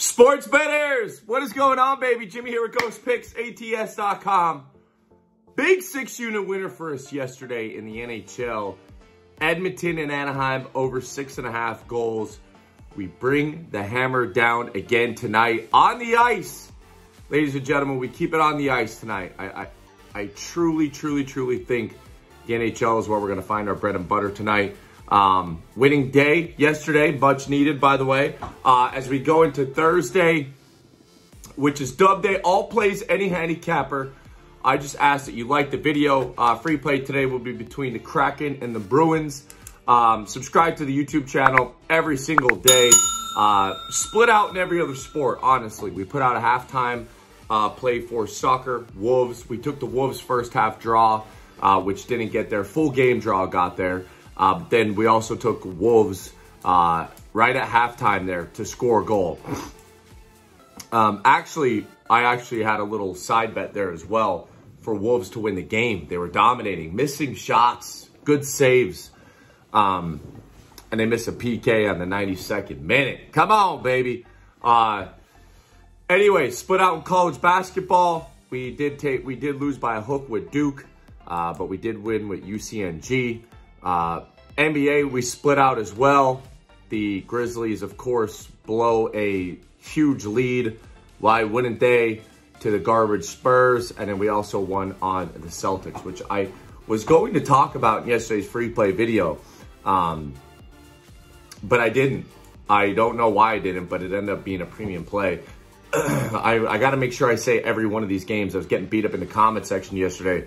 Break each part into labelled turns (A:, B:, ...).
A: Sports betters, what is going on, baby? Jimmy here with Ghost Picks, ATS.com. Big six unit winner for us yesterday in the NHL. Edmonton and Anaheim over six and a half goals. We bring the hammer down again tonight on the ice. Ladies and gentlemen, we keep it on the ice tonight. I, I, I truly, truly, truly think the NHL is where we're going to find our bread and butter tonight. Um, winning day yesterday, much needed, by the way. Uh, as we go into Thursday, which is dub day, all plays any handicapper. I just ask that you like the video. Uh, free play today will be between the Kraken and the Bruins. Um, subscribe to the YouTube channel every single day. Uh, split out in every other sport, honestly. We put out a halftime uh, play for soccer, Wolves. We took the Wolves first half draw, uh, which didn't get there. Full game draw got there. Uh, then we also took Wolves uh, right at halftime there to score a goal. Um, actually, I actually had a little side bet there as well for Wolves to win the game. They were dominating, missing shots, good saves. Um, and they missed a PK on the 92nd minute. Come on, baby. Uh, anyway, split out in college basketball. We did take, we did lose by a hook with Duke, uh, but we did win with UCNG. Uh, NBA, we split out as well. The Grizzlies, of course, blow a huge lead. Why wouldn't they? To the garbage Spurs. And then we also won on the Celtics, which I was going to talk about in yesterday's free play video. Um, but I didn't. I don't know why I didn't, but it ended up being a premium play. I, I got to make sure I say every one of these games. I was getting beat up in the comment section yesterday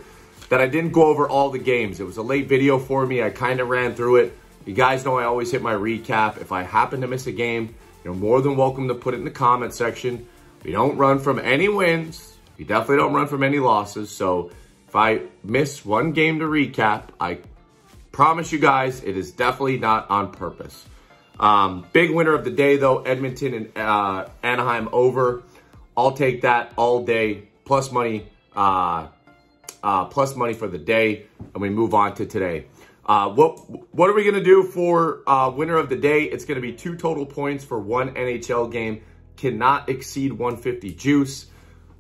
A: that I didn't go over all the games. It was a late video for me. I kind of ran through it. You guys know I always hit my recap. If I happen to miss a game, you're more than welcome to put it in the comment section. We don't run from any wins. We definitely don't run from any losses. So if I miss one game to recap, I promise you guys it is definitely not on purpose. Um, big winner of the day, though, Edmonton and uh, Anaheim over. I'll take that all day, plus money. Uh, uh, plus money for the day, and we move on to today. Uh, what what are we going to do for uh, winner of the day? It's going to be two total points for one NHL game. Cannot exceed 150 juice.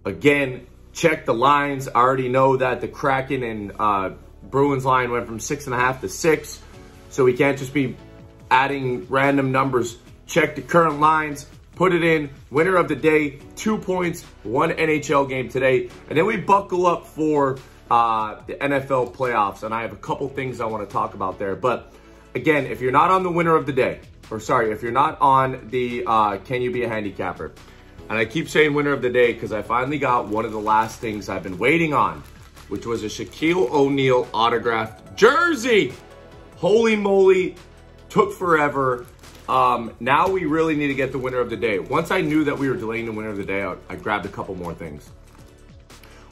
A: Again, check the lines. I already know that the Kraken and uh, Bruins line went from six and a half to six. So we can't just be adding random numbers. Check the current lines, put it in. Winner of the day, two points, one NHL game today. And then we buckle up for uh, the NFL playoffs, and I have a couple things I want to talk about there. But again, if you're not on the winner of the day, or sorry, if you're not on the uh, Can You Be a Handicapper, and I keep saying winner of the day because I finally got one of the last things I've been waiting on, which was a Shaquille O'Neal autographed jersey. Holy moly, took forever. Um, now we really need to get the winner of the day. Once I knew that we were delaying the winner of the day, I, I grabbed a couple more things.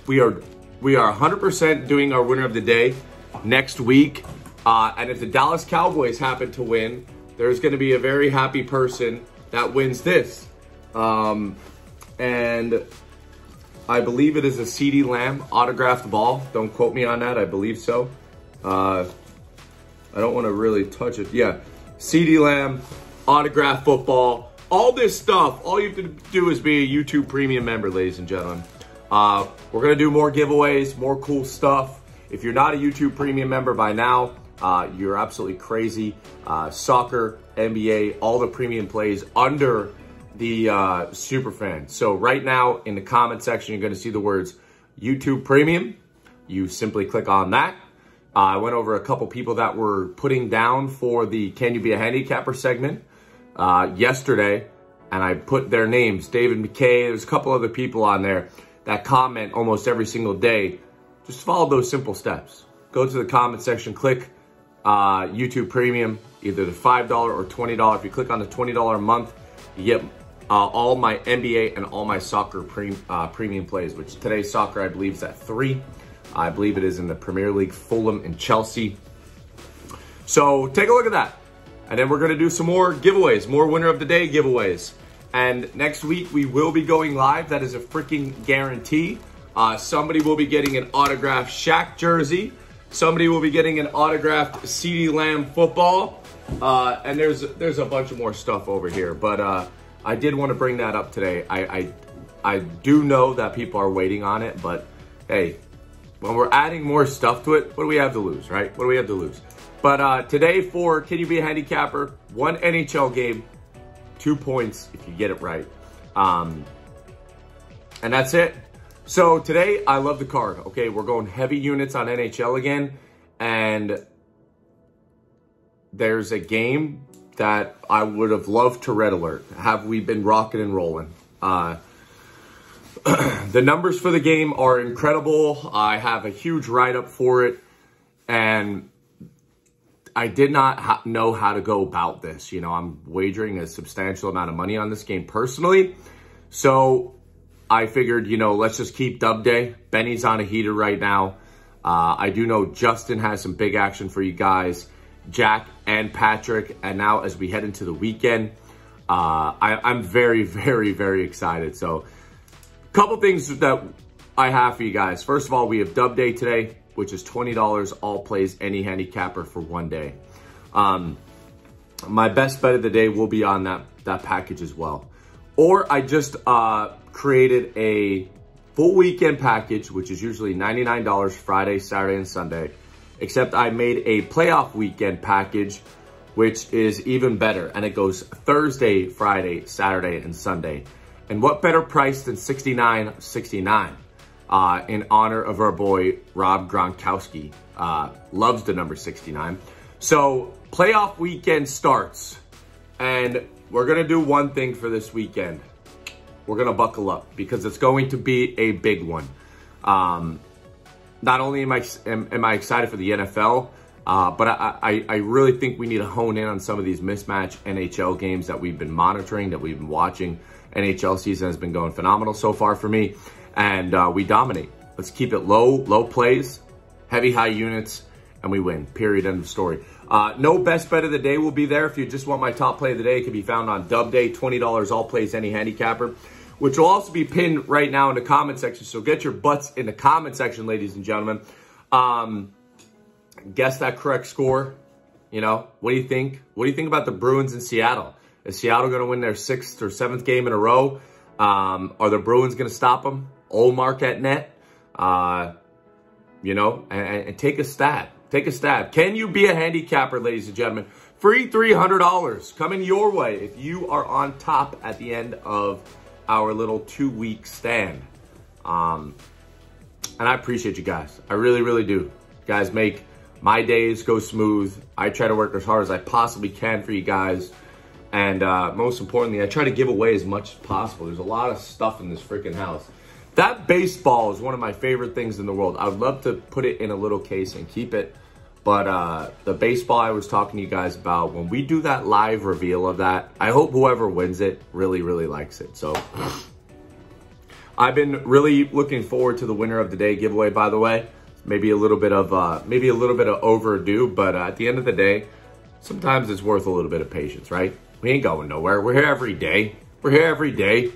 A: We are we are 100% doing our winner of the day next week. Uh, and if the Dallas Cowboys happen to win, there's going to be a very happy person that wins this. Um, and I believe it is a CeeDee Lamb autographed ball. Don't quote me on that. I believe so. Uh, I don't want to really touch it. Yeah. CeeDee Lamb, autographed football, all this stuff. All you have to do is be a YouTube premium member, ladies and gentlemen. Uh, we're to do more giveaways, more cool stuff. If you're not a YouTube premium member by now, uh, you're absolutely crazy. Uh, soccer, NBA, all the premium plays under the uh, Superfan. So right now in the comment section, you're to see the words YouTube Premium. You simply click on that. Uh, I went over a couple people that were putting down for the Can You Be a Handicapper segment uh, yesterday, and I put their names, David McKay, there's a couple other people on there that comment almost every single day, just follow those simple steps. Go to the comment section, click uh, YouTube Premium, either the $5 or $20. If you click on the $20 a month, you get uh, all my NBA and all my soccer pre uh, premium plays, which today's soccer, I believe, is at three. I believe it is in the Premier League, Fulham and Chelsea. So take a look at that. And then we're going to do some more giveaways, more winner of the day giveaways. And next week, we will be going live. That is a freaking guarantee. Uh, somebody will be getting an autographed Shaq jersey. Somebody will be getting an autographed CeeDee Lamb football. Uh, and there's there's a bunch of more stuff over here. But uh, I did want to bring that up today. I, I, I do know that people are waiting on it, but hey, when we're adding more stuff to it, what do we have to lose, right? What do we have to lose? But uh, today for Can You Be a Handicapper? One NHL game, two points if you get it right. Um, and that's it. So today, I love the card. Okay, we're going heavy units on NHL again. And there's a game that I would have loved to red alert. Have we been rocking and rolling? Uh, the numbers for the game are incredible. I have a huge write-up for it. And I did not know how to go about this. You know, I'm wagering a substantial amount of money on this game personally. So I figured, you know, let's just keep dub day. Benny's on a heater right now. Uh, I do know Justin has some big action for you guys. Jack and Patrick. And now as we head into the weekend, uh, I, I'm very, very, very excited. So a couple things that I have for you guys. First of all, we have dub day today, which is $20 all plays any handicapper for one day. Um, my best bet of the day will be on that, that package as well. Or I just uh, created a full weekend package, which is usually $99 Friday, Saturday, and Sunday. Except I made a playoff weekend package, which is even better. And it goes Thursday, Friday, Saturday, and Sunday. And what better price than $69.69 uh, in honor of our boy Rob Gronkowski. Uh, loves the number 69. So playoff weekend starts. And we're to do one thing for this weekend. We're to buckle up because it's going to be a big one. Um, not only am I, am, am, I excited for the NFL, uh, but I, I, I, really think we need to hone in on some of these mismatch NHL games that we've been monitoring, that we've been watching. NHL season has been going phenomenal so far for me, and uh, we dominate. Let's keep it low, low plays, heavy high units, and we win. Period. End of story. Uh, no best bet of the day will be there. If you just want my top play of the day, it can be found on Dub Day, $20 all plays any handicapper, which will also be pinned right now in the comment section. So get your butts in the comment section, ladies and gentlemen. Um, guess that correct score. You know, what do you think? What do you think about the Bruins in Seattle? Is Seattle going to win their sixth or seventh game in a row? Um, are the Bruins going to stop them? Ullmark at net? Uh, you know, and, and take a stab. Take a stab. Can you be a handicapper, ladies and gentlemen? Free $300 coming your way if you are on top at the end of our little two-week stand. Um, and I appreciate you guys. I really, really do. You guys make my days go smooth. I try to work as hard as I possibly can for you guys. And uh, most importantly, I try to give away as much as possible. There's a lot of stuff in this freaking house. That baseball is one of my favorite things in the world. I would love to put it in a little case and keep it but uh, the baseball I was talking to you guys about, when we do that live reveal of that, I hope whoever wins it really, really likes it. So I've been really looking forward to the winner of the day giveaway, by the way. Maybe a little bit of uh, maybe a little bit of overdue, but uh, at the end of the day, sometimes it's worth a little bit of patience, right? We ain't going nowhere. We're here every day. We're here every day.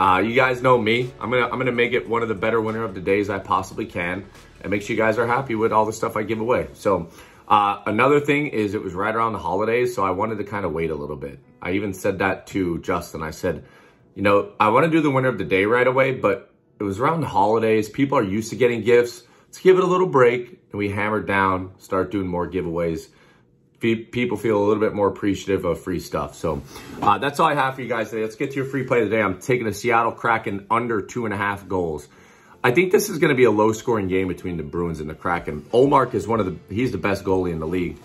A: Uh, you guys know me. I'm gonna I'm gonna make it one of the better winner of the days I possibly can and make sure you guys are happy with all the stuff I give away. So uh, another thing is it was right around the holidays, so I wanted to kind of wait a little bit. I even said that to Justin. I said, you know, I want to do the winner of the day right away, but it was around the holidays. People are used to getting gifts. Let's give it a little break. And we hammered down, start doing more giveaways. People feel a little bit more appreciative of free stuff. So uh, that's all I have for you guys today. Let's get to your free play today. I'm taking a Seattle Kraken under two and a half goals. I think this is going to be a low-scoring game between the Bruins and the Kraken. Ullmark is one of the, he's the best goalie in the league.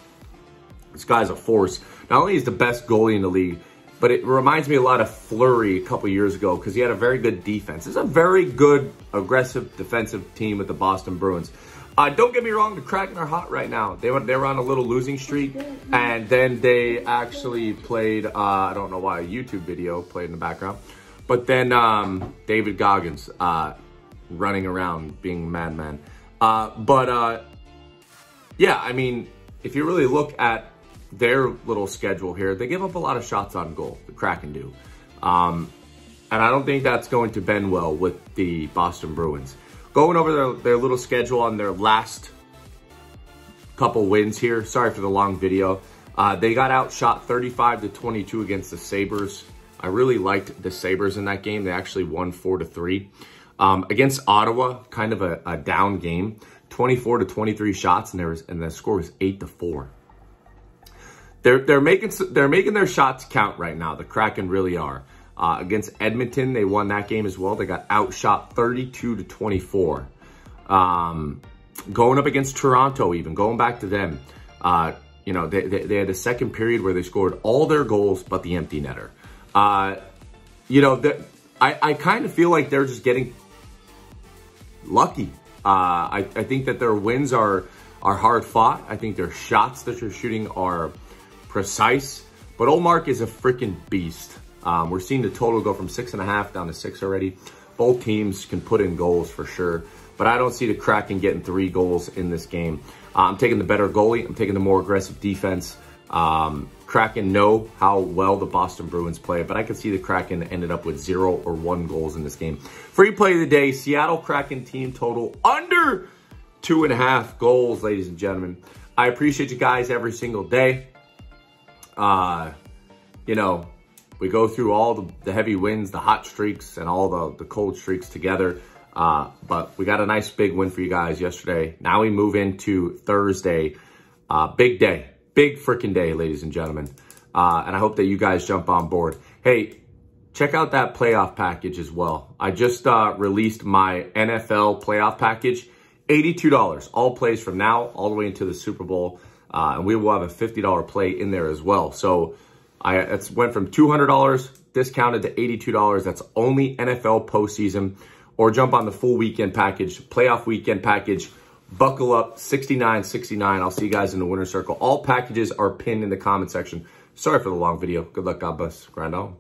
A: This guy's a force. Not only is the best goalie in the league, but it reminds me a lot of Fleury a couple years ago because he had a very good defense. It's a very good, aggressive defensive team with the Boston Bruins. Uh, don't get me wrong, the Kraken are hot right now. They were, they were on a little losing streak, and then they actually played, uh, I don't know why, a YouTube video played in the background. But then um, David Goggins, uh, running around being madman. Uh, but uh, yeah, I mean, if you really look at their little schedule here, they give up a lot of shots on goal, the Kraken do. Um, and I don't think that's going to bend well with the Boston Bruins. Going over their, their little schedule on their last couple wins here. Sorry for the long video. Uh, they got outshot 35 to 22 against the Sabres. I really liked the Sabres in that game. They actually won 4 to 3. Um, against Ottawa, kind of a, a, down game, 24 to 23 shots, and there was and the score was 8 to 4. They're they're making they're making their shots count right now. The Kraken really are. Uh, against Edmonton, they won that game as well. They got outshot 32 to 24. Um, going up against Toronto, even going back to them, uh, you know, they, they, they, had a second period where they scored all their goals but the empty netter. Uh, you know, I, I kind of feel like they're just getting lucky. Uh, I, I think that their wins are are hard fought. I think their shots that you're shooting are precise. But Ullmark is a freaking beast. Um, we're seeing the total go from six and a half down to six already. Both teams can put in goals for sure. But I don't see the Kraken getting three goals in this game. Uh, I'm taking the better goalie. I'm taking the more aggressive defense. Um, Kraken know how well the Boston Bruins play, but I could see the Kraken ended up with zero or one goals in this game. Free play of the day, Seattle Kraken team total under two and a half goals, ladies and gentlemen. I appreciate you guys every single day. Uh, you know, we go through all the, the heavy wins, the hot streaks, and all the, the cold streaks together. Uh, but we got a nice big win for you guys yesterday. Now we move into Thursday. Uh, big day. Big freaking day, ladies and gentlemen. Uh, and I hope that you guys jump on board. Hey, check out that playoff package as well. I just uh, released my NFL playoff package. $82. All plays from now all the way into the Super Bowl. Uh, and we will have a $50 play in there as well. So I it's went from $200 discounted to $82. That's only NFL postseason. Or jump on the full weekend package, playoff weekend package Buckle up, 69.69. I'll see you guys in the winner circle. All packages are pinned in the comment section. Sorry for the long video. Good luck. God bless. Grind on.